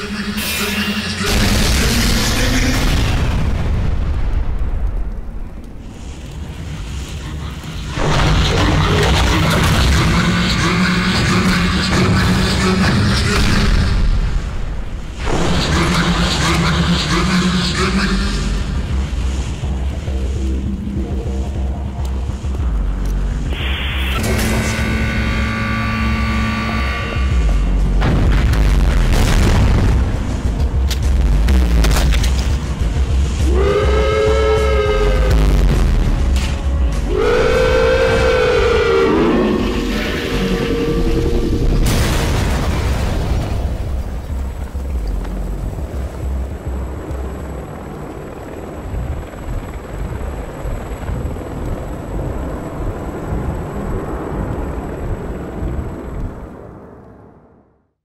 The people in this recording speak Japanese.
止まり。